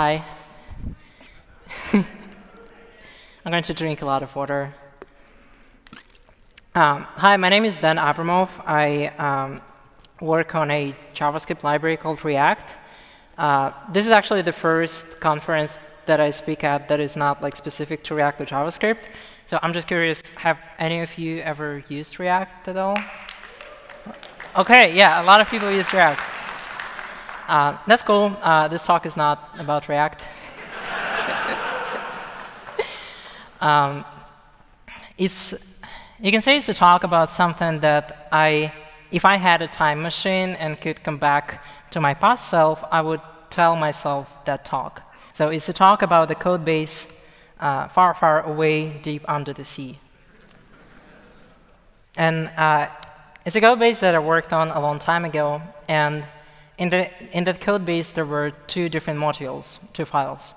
Hi. I'm going to drink a lot of water. Um, hi, my name is Dan Abramov. I um, work on a JavaScript library called React. Uh, this is actually the first conference that I speak at that is not like specific to React or JavaScript. So I'm just curious, have any of you ever used React at all? OK, yeah, a lot of people use React. Uh, that's cool. Uh, this talk is not about React. um, it's, you can say it's a talk about something that I, if I had a time machine and could come back to my past self, I would tell myself that talk. So it's a talk about the code base uh, far, far away, deep under the sea. And uh, it's a code base that I worked on a long time ago. And in, the, in that code base, there were two different modules, two files.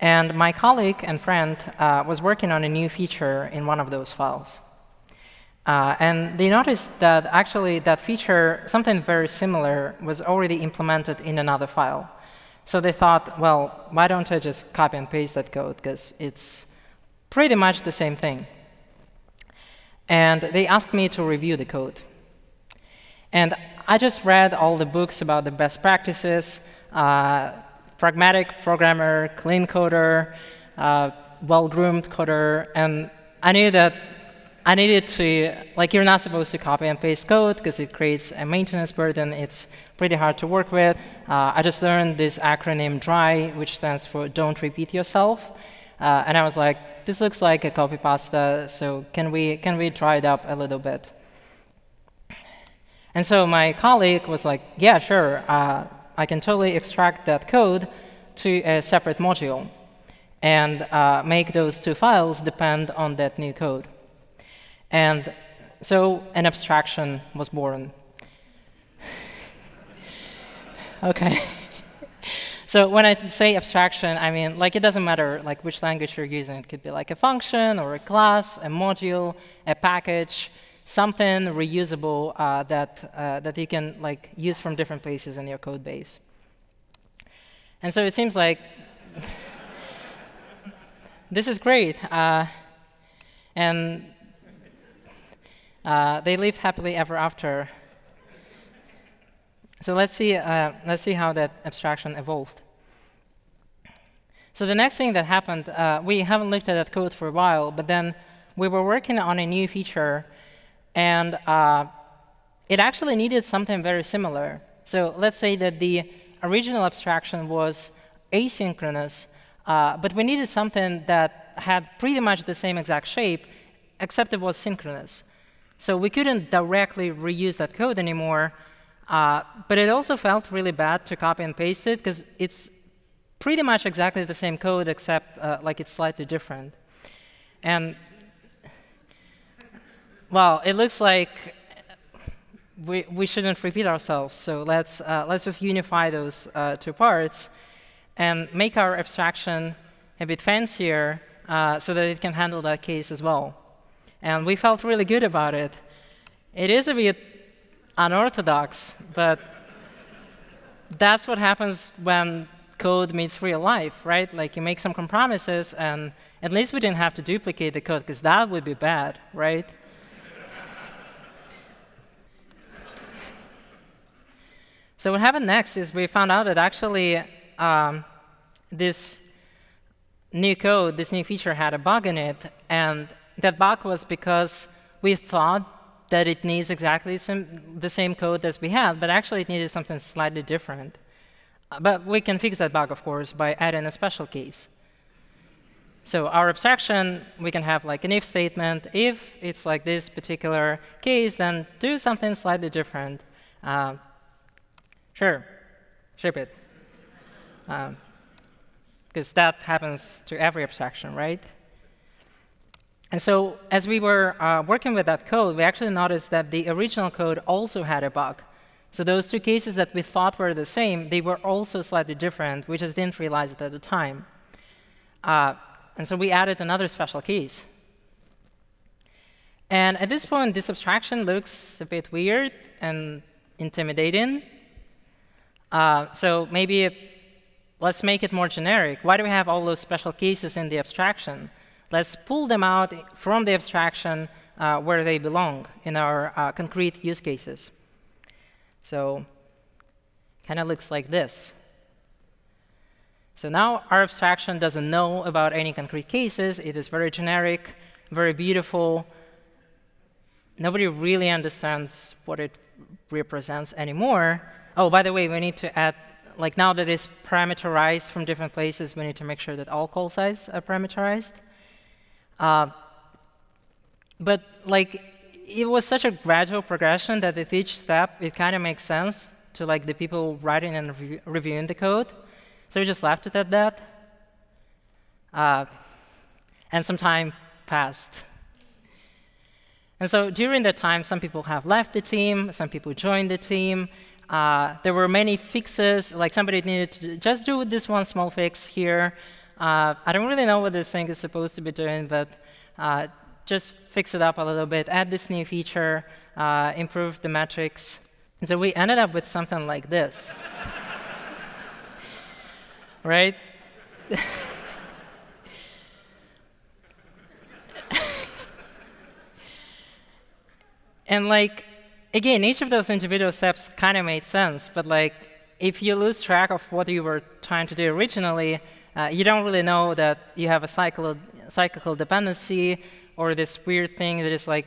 And my colleague and friend uh, was working on a new feature in one of those files. Uh, and they noticed that actually that feature, something very similar, was already implemented in another file. So they thought, well, why don't I just copy and paste that code, because it's pretty much the same thing. And they asked me to review the code. And I just read all the books about the best practices, uh, pragmatic programmer, clean coder, uh, well-groomed coder, and I knew that I needed to, like you're not supposed to copy and paste code because it creates a maintenance burden. It's pretty hard to work with. Uh, I just learned this acronym DRY, which stands for don't repeat yourself. Uh, and I was like, this looks like a copy pasta, so can we, can we DRY it up a little bit? And so my colleague was like, yeah, sure, uh, I can totally extract that code to a separate module and uh, make those two files depend on that new code. And so an abstraction was born. OK. so when I say abstraction, I mean, like, it doesn't matter like which language you're using. It could be like a function or a class, a module, a package, something reusable uh, that, uh, that you can like use from different places in your code base. And so it seems like this is great. Uh, and uh, they lived happily ever after. So let's see, uh, let's see how that abstraction evolved. So the next thing that happened, uh, we haven't looked at that code for a while, but then we were working on a new feature and uh, it actually needed something very similar. So let's say that the original abstraction was asynchronous, uh, but we needed something that had pretty much the same exact shape, except it was synchronous. So we couldn't directly reuse that code anymore, uh, but it also felt really bad to copy and paste it, because it's pretty much exactly the same code, except uh, like it's slightly different. And well, it looks like we, we shouldn't repeat ourselves. So let's, uh, let's just unify those uh, two parts and make our abstraction a bit fancier uh, so that it can handle that case as well. And we felt really good about it. It is a bit unorthodox, but that's what happens when code meets real life, right? Like you make some compromises, and at least we didn't have to duplicate the code, because that would be bad, right? So what happened next is we found out that actually um, this new code, this new feature had a bug in it, and that bug was because we thought that it needs exactly the same code as we had, but actually it needed something slightly different. Uh, but we can fix that bug, of course, by adding a special case. So our abstraction, we can have like an if statement. If it's like this particular case, then do something slightly different. Uh, Sure, ship it. Because um, that happens to every abstraction, right? And so as we were uh, working with that code, we actually noticed that the original code also had a bug. So those two cases that we thought were the same, they were also slightly different. We just didn't realize it at the time. Uh, and so we added another special case. And at this point, this abstraction looks a bit weird and intimidating. Uh, so maybe let's make it more generic. Why do we have all those special cases in the abstraction? Let's pull them out from the abstraction uh, where they belong in our uh, concrete use cases. So kind of looks like this. So now our abstraction doesn't know about any concrete cases. It is very generic, very beautiful. Nobody really understands what it represents anymore. Oh, by the way, we need to add, like now that it's parameterized from different places, we need to make sure that all call sites are parameterized. Uh, but like, it was such a gradual progression that at each step, it kind of makes sense to like the people writing and re reviewing the code. So we just left it at that. Uh, and some time passed. And so during that time, some people have left the team, some people joined the team. Uh, there were many fixes, like somebody needed to just do this one small fix here. Uh, I don't really know what this thing is supposed to be doing, but uh, just fix it up a little bit, add this new feature, uh, improve the metrics. And so we ended up with something like this. right? and like, again, each of those individual steps kind of made sense, but like, if you lose track of what you were trying to do originally, uh, you don't really know that you have a cycle, cyclical dependency or this weird thing that is like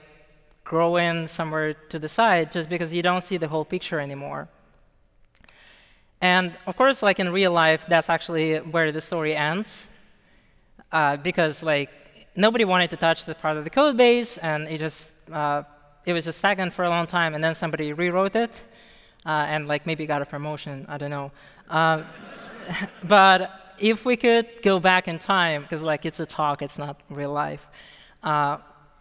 growing somewhere to the side just because you don't see the whole picture anymore. And of course, like in real life, that's actually where the story ends, uh, because like nobody wanted to touch that part of the code base, and it just uh, it was just stagnant for a long time, and then somebody rewrote it, uh, and like maybe got a promotion. I don't know. Uh, but if we could go back in time, because like it's a talk, it's not real life. Uh,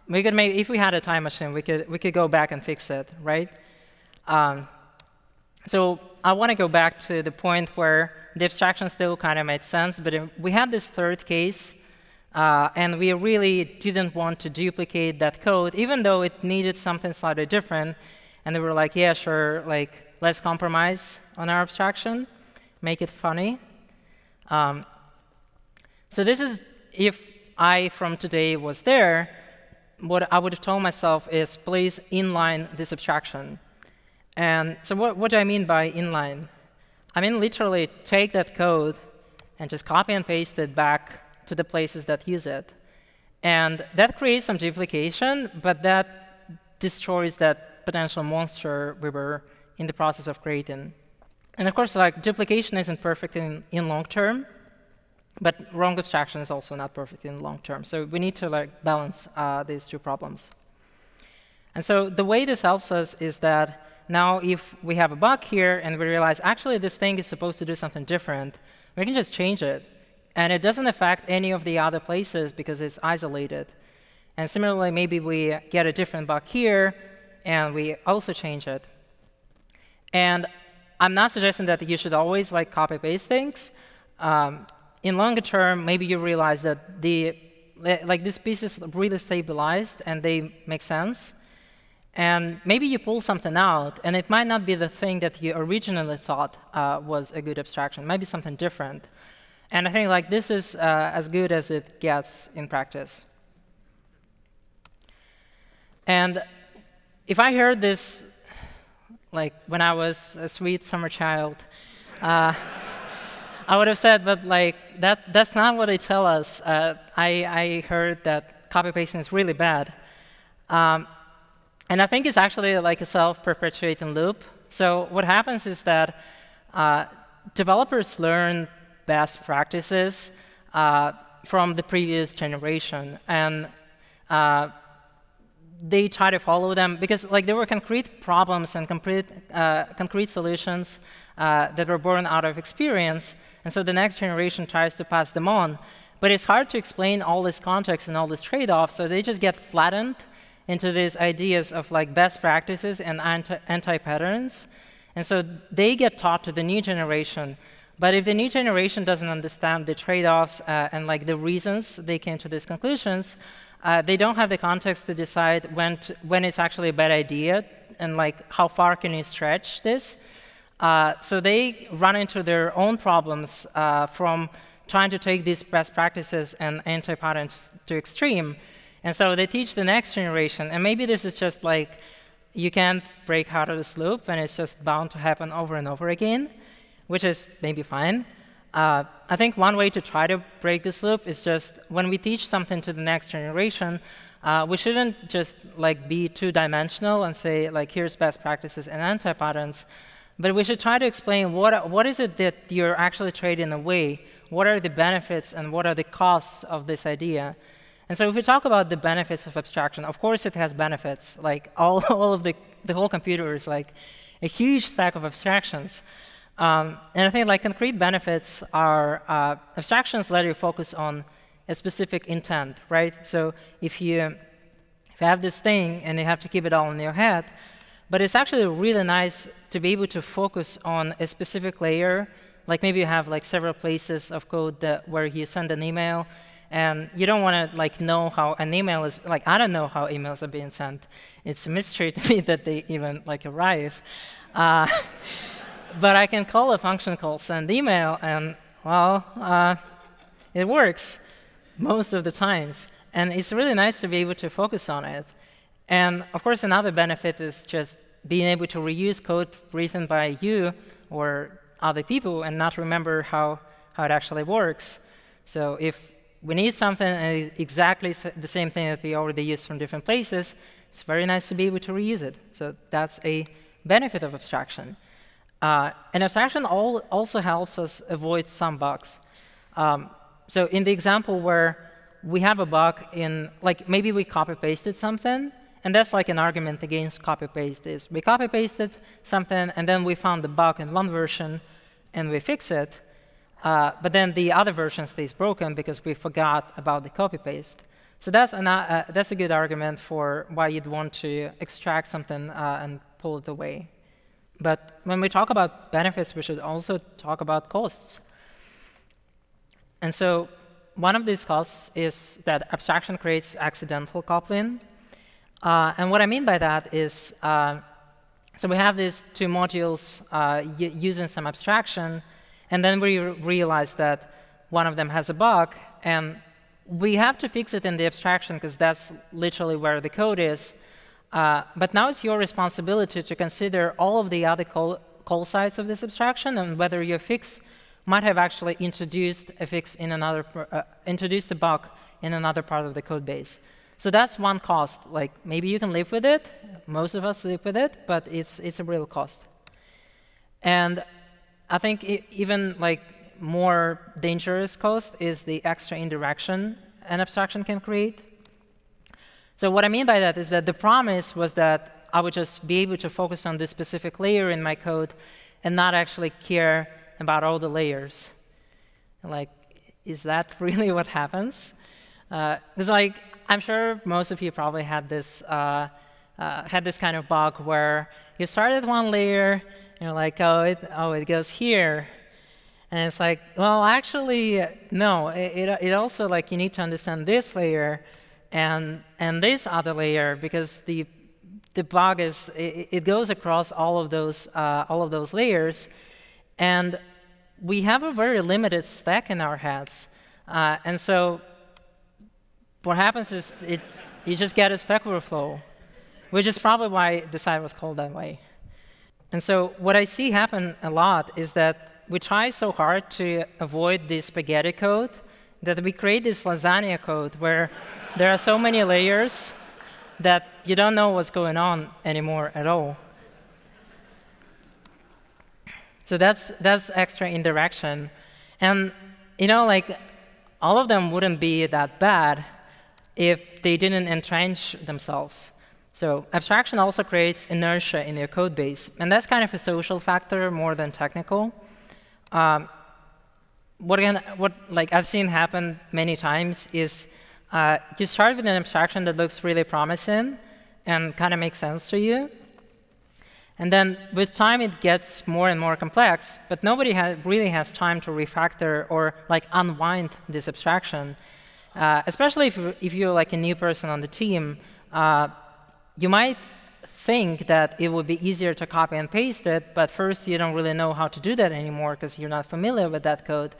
we could make if we had a time machine, we could we could go back and fix it, right? Um, so I want to go back to the point where the abstraction still kind of made sense, but we had this third case, uh, and we really didn't want to duplicate that code, even though it needed something slightly different. And they were like, yeah, sure, like let's compromise on our abstraction, make it funny. Um, so this is if I from today was there, what I would have told myself is please inline this abstraction. And so what, what do I mean by inline? I mean literally take that code and just copy and paste it back to the places that use it. And that creates some duplication, but that destroys that potential monster we were in the process of creating. And of course, like duplication isn't perfect in, in long term, but wrong abstraction is also not perfect in long term. So we need to like balance uh, these two problems. And so the way this helps us is that now if we have a bug here and we realize actually this thing is supposed to do something different, we can just change it. And it doesn't affect any of the other places because it's isolated. And similarly, maybe we get a different bug here, and we also change it. And I'm not suggesting that you should always like copy paste things. Um, in longer term, maybe you realize that the like these pieces really stabilized and they make sense. And maybe you pull something out, and it might not be the thing that you originally thought uh, was a good abstraction. Might be something different. And I think like this is uh, as good as it gets in practice. And if I heard this, like when I was a sweet summer child, uh, I would have said, but like that, that's not what they tell us. Uh, I, I heard that copy pasting is really bad. Um, and I think it's actually like a self-perpetuating loop. So what happens is that uh, developers learn best practices uh, from the previous generation, and uh, they try to follow them because like there were concrete problems and concrete, uh, concrete solutions uh, that were born out of experience, and so the next generation tries to pass them on. But it's hard to explain all this context and all this trade-offs, so they just get flattened into these ideas of like best practices and anti-patterns. and so they get taught to the new generation. But if the new generation doesn't understand the trade-offs uh, and like the reasons they came to these conclusions, uh, they don't have the context to decide when, to, when it's actually a bad idea and like how far can you stretch this. Uh, so they run into their own problems uh, from trying to take these best practices and anti-patterns to extreme. And so they teach the next generation, and maybe this is just like you can't break out of this loop, and it's just bound to happen over and over again, which is maybe fine. Uh, I think one way to try to break this loop is just when we teach something to the next generation, uh, we shouldn't just like be two-dimensional and say like here's best practices and anti-patterns, but we should try to explain what what is it that you're actually trading away what are the benefits and what are the costs of this idea? And so if we talk about the benefits of abstraction, of course it has benefits. Like all, all of the, the whole computer is like a huge stack of abstractions. Um, and I think like concrete benefits are uh, abstractions let you focus on a specific intent, right? So if you, if you have this thing and you have to keep it all in your head, but it's actually really nice to be able to focus on a specific layer like maybe you have like several places of code that, where you send an email, and you don't want to like know how an email is. Like I don't know how emails are being sent. It's a mystery to me that they even like arrive. Uh, but I can call a function called send email, and well, uh, it works most of the times. And it's really nice to be able to focus on it. And of course, another benefit is just being able to reuse code written by you or other people and not remember how, how it actually works. So if we need something and exactly the same thing that we already used from different places, it's very nice to be able to reuse it. So that's a benefit of abstraction. Uh, and abstraction also helps us avoid some bugs. Um, so in the example where we have a bug in, like maybe we copy-pasted something, and that's like an argument against copy-paste is we copy-pasted something, and then we found the bug in one version, and we fix it. Uh, but then the other version stays broken because we forgot about the copy-paste. So that's, an, uh, that's a good argument for why you'd want to extract something uh, and pull it away. But when we talk about benefits, we should also talk about costs. And so one of these costs is that abstraction creates accidental coupling. Uh, and what I mean by that is, uh, so we have these two modules uh, using some abstraction, and then we re realize that one of them has a bug, and we have to fix it in the abstraction because that's literally where the code is. Uh, but now it's your responsibility to consider all of the other call, call sites of this abstraction and whether your fix might have actually introduced a fix in another, uh, introduced a bug in another part of the code base. So that's one cost. Like maybe you can live with it. Most of us live with it, but it's it's a real cost. And I think even like more dangerous cost is the extra indirection an abstraction can create. So what I mean by that is that the promise was that I would just be able to focus on this specific layer in my code and not actually care about all the layers. Like, is that really what happens? Because uh, like I'm sure most of you probably had this uh, uh, had this kind of bug where you start at one layer, and you're like, oh, it, oh, it goes here, and it's like, well, actually, no. It, it, it also like you need to understand this layer and and this other layer because the the bug is it, it goes across all of those uh, all of those layers, and we have a very limited stack in our heads, uh, and so what happens is it, you just get a stack overflow, which is probably why the site was called that way. And so what I see happen a lot is that we try so hard to avoid the spaghetti code that we create this lasagna code where there are so many layers that you don't know what's going on anymore at all. So that's, that's extra indirection. And, you know, like, all of them wouldn't be that bad if they didn't entrench themselves. So abstraction also creates inertia in your code base, and that's kind of a social factor more than technical. Um, what, again, what like I've seen happen many times is uh, you start with an abstraction that looks really promising and kind of makes sense to you. And then with time, it gets more and more complex, but nobody ha really has time to refactor or like unwind this abstraction. Uh, especially if, if you're like a new person on the team, uh, you might think that it would be easier to copy and paste it, but first, you don't really know how to do that anymore because you're not familiar with that code.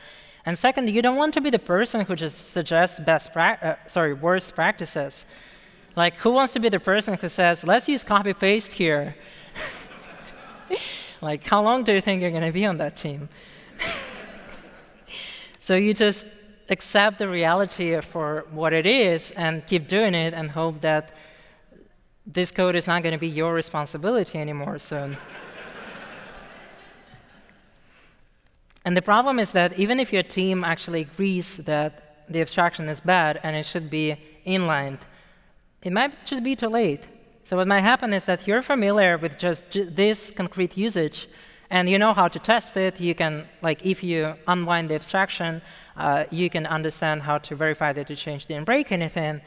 And second, you don't want to be the person who just suggests best uh, sorry, worst practices. Like, who wants to be the person who says, let's use copy paste here? like, how long do you think you're going to be on that team? so you just accept the reality for what it is and keep doing it and hope that this code is not going to be your responsibility anymore soon. and the problem is that even if your team actually agrees that the abstraction is bad and it should be inlined, it might just be too late. So what might happen is that you're familiar with just this concrete usage, and you know how to test it. You can, like, if you unwind the abstraction, uh, you can understand how to verify that the change didn't break anything.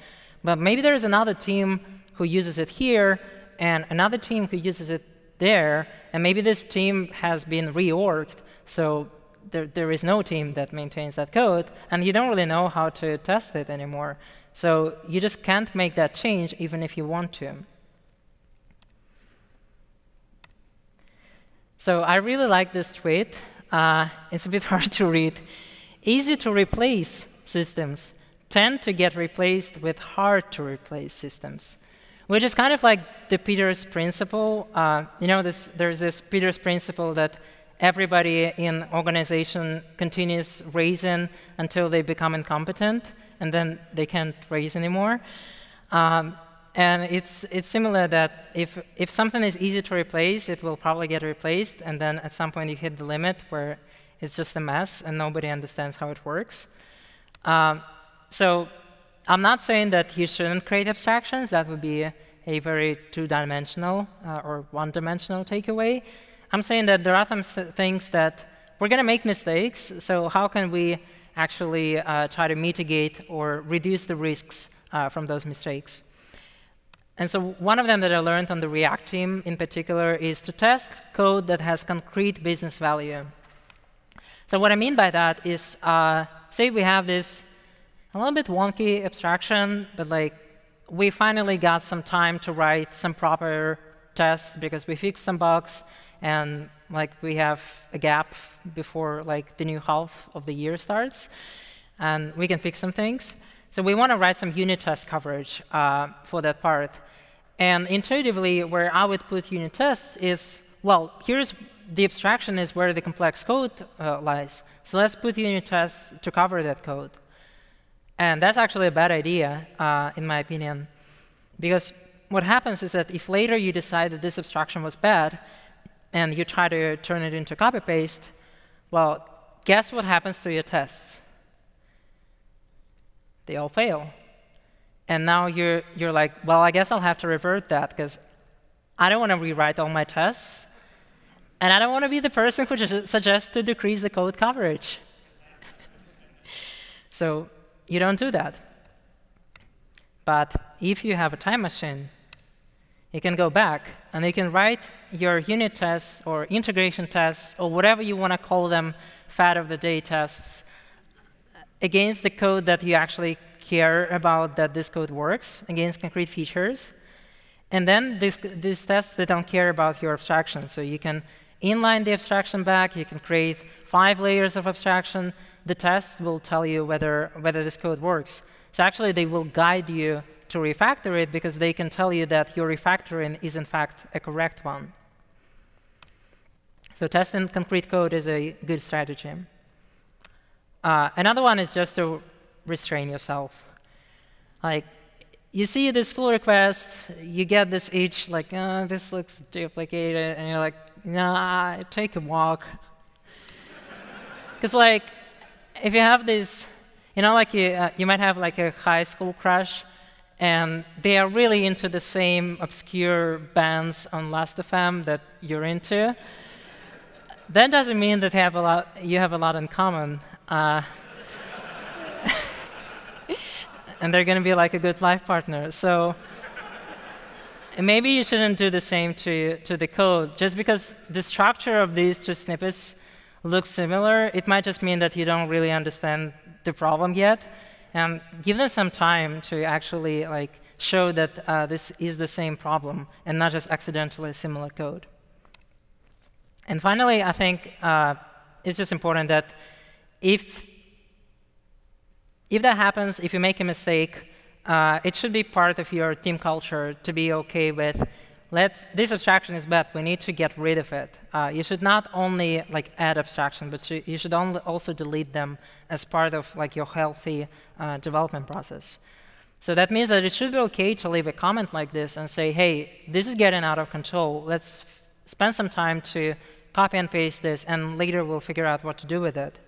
But maybe there is another team who uses it here, and another team who uses it there, and maybe this team has been reorged, so there, there is no team that maintains that code, and you don't really know how to test it anymore. So you just can't make that change even if you want to. So I really like this tweet. Uh, it's a bit hard to read. Easy to replace systems tend to get replaced with hard to replace systems which is kind of like the Peters principle. Uh, you know, this, there's this Peters principle that everybody in organization continues raising until they become incompetent, and then they can't raise anymore. Um, and it's, it's similar that if, if something is easy to replace, it will probably get replaced, and then at some point you hit the limit where it's just a mess and nobody understands how it works. Um, so I'm not saying that you shouldn't create abstractions. That would be a very two-dimensional uh, or one-dimensional takeaway. I'm saying that there are some things that we're going to make mistakes, so how can we actually uh, try to mitigate or reduce the risks uh, from those mistakes? And so one of them that I learned on the React team in particular is to test code that has concrete business value. So what I mean by that is, uh, say we have this a little bit wonky abstraction, but like we finally got some time to write some proper tests because we fixed some bugs and like we have a gap before like the new half of the year starts and we can fix some things. So we want to write some unit test coverage uh, for that part. And intuitively, where I would put unit tests is, well, here's the abstraction is where the complex code uh, lies. So let's put unit tests to cover that code. And that's actually a bad idea, uh, in my opinion, because what happens is that if later you decide that this abstraction was bad, and you try to turn it into copy-paste, well, guess what happens to your tests? They all fail. And now you're, you're like, well, I guess I'll have to revert that, because I don't want to rewrite all my tests, and I don't want to be the person who just suggests to decrease the code coverage. so you don't do that. But if you have a time machine, you can go back and you can write your unit tests or integration tests or whatever you want to call them, fat of the day tests, against the code that you actually care about that this code works, against concrete features. And then this, these tests, they don't care about your abstraction. So you can inline the abstraction back, you can create five layers of abstraction, the test will tell you whether, whether this code works. So actually, they will guide you to refactor it because they can tell you that your refactoring is, in fact, a correct one. So testing concrete code is a good strategy. Uh, another one is just to restrain yourself. Like, you see this pull request, you get this itch, like, oh, this looks duplicated, and you're like, nah, take a walk. Because, like, if you have this, you know, like you, uh, you might have like a high school crush, and they are really into the same obscure bands on Last.fm that you're into. that doesn't mean that have a lot, you have a lot in common. Uh, and they're going to be like a good life partner. So maybe you shouldn't do the same to, to the code. Just because the structure of these two snippets looks similar, it might just mean that you don't really understand the problem yet. and give them some time to actually like show that uh, this is the same problem and not just accidentally similar code. And finally, I think uh, it's just important that if if that happens, if you make a mistake, uh, it should be part of your team culture to be OK with, let's, this abstraction is bad, we need to get rid of it. Uh, you should not only like add abstraction, but you should also delete them as part of like your healthy uh, development process. So that means that it should be OK to leave a comment like this and say, hey, this is getting out of control. Let's spend some time to copy and paste this, and later we'll figure out what to do with it.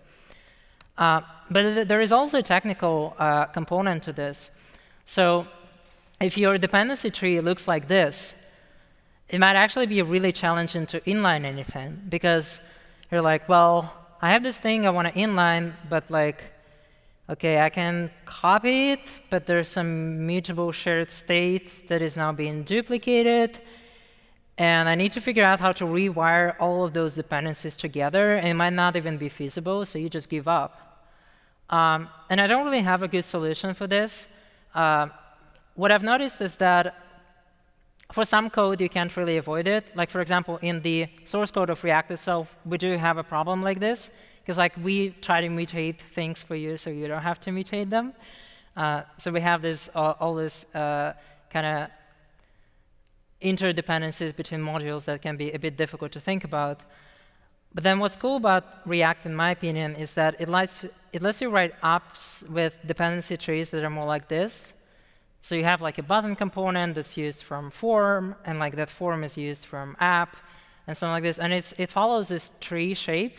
Uh, but th there is also a technical uh, component to this. So if your dependency tree looks like this, it might actually be really challenging to inline anything because you're like, well, I have this thing I want to inline, but like, okay, I can copy it, but there's some mutable shared state that is now being duplicated. And I need to figure out how to rewire all of those dependencies together. And it might not even be feasible, so you just give up. Um, and I don't really have a good solution for this. Uh, what I've noticed is that for some code, you can't really avoid it. Like, for example, in the source code of React itself, we do have a problem like this. Because like we try to mutate things for you so you don't have to mutate them. Uh, so we have this all, all this uh, kind of interdependencies between modules that can be a bit difficult to think about. But then what's cool about React, in my opinion, is that it lets, it lets you write apps with dependency trees that are more like this. So you have like a button component that's used from form, and like that form is used from app, and something like this. And it's, it follows this tree shape.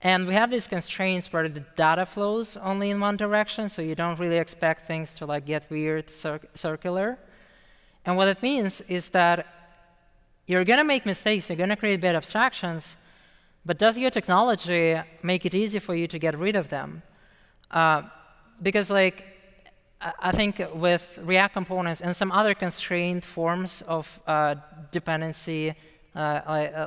And we have these constraints where the data flows only in one direction, so you don't really expect things to like get weird cir circular. And what it means is that you're going to make mistakes, you're going to create bad abstractions, but does your technology make it easy for you to get rid of them? Uh, because like, I think with React components and some other constrained forms of uh, dependency uh,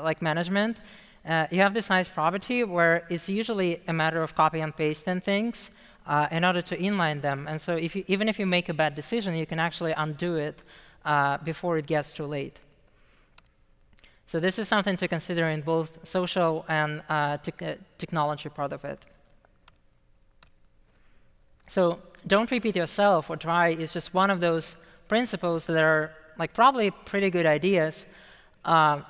like, uh, management, uh, you have this nice property where it's usually a matter of copy and pasting things uh, in order to inline them. And so if you, even if you make a bad decision, you can actually undo it uh, before it gets too late. So this is something to consider in both social and uh, te uh, technology part of it. So don't repeat yourself or DRY is just one of those principles that are like probably pretty good ideas. Uh,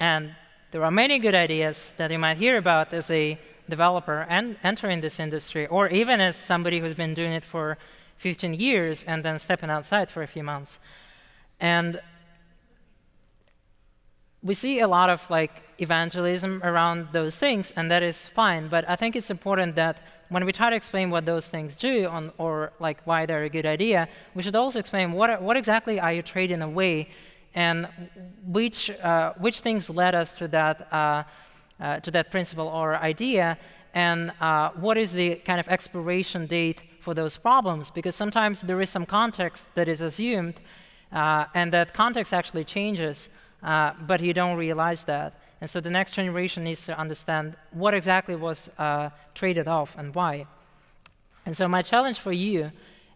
and there are many good ideas that you might hear about as a developer and entering this industry, or even as somebody who's been doing it for 15 years and then stepping outside for a few months. And we see a lot of like evangelism around those things, and that is fine. But I think it's important that when we try to explain what those things do on, or like why they're a good idea, we should also explain what, what exactly are you trading away and which, uh, which things led us to that, uh, uh, to that principle or idea, and uh, what is the kind of expiration date for those problems because sometimes there is some context that is assumed uh, and that context actually changes, uh, but you don't realize that. And so the next generation needs to understand what exactly was uh, traded off and why. And so my challenge for you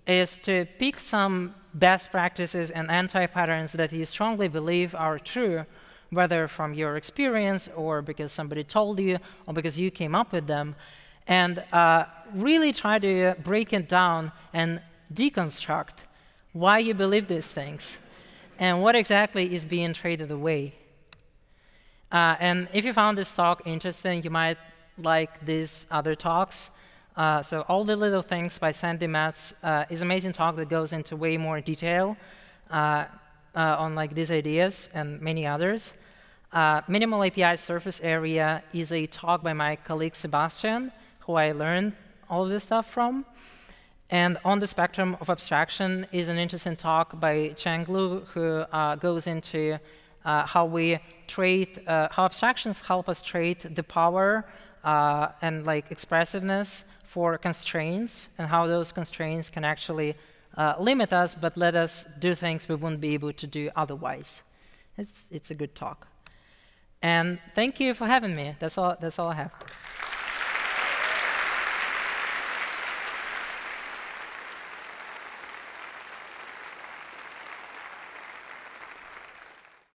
is to pick some best practices and anti-patterns that you strongly believe are true, whether from your experience or because somebody told you or because you came up with them, and uh, really try to break it down and deconstruct why you believe these things and what exactly is being traded away. Uh, and if you found this talk interesting, you might like these other talks. Uh, so All the Little Things by Sandi Metz uh, is an amazing talk that goes into way more detail uh, uh, on like these ideas and many others. Uh, Minimal API Surface Area is a talk by my colleague Sebastian, who I learned all of this stuff from. And on the spectrum of abstraction is an interesting talk by Cheng Lou, who uh, goes into uh, how we trade, uh, how abstractions help us trade the power uh, and like expressiveness for constraints, and how those constraints can actually uh, limit us, but let us do things we wouldn't be able to do otherwise. It's, it's a good talk. And thank you for having me. That's all, that's all I have.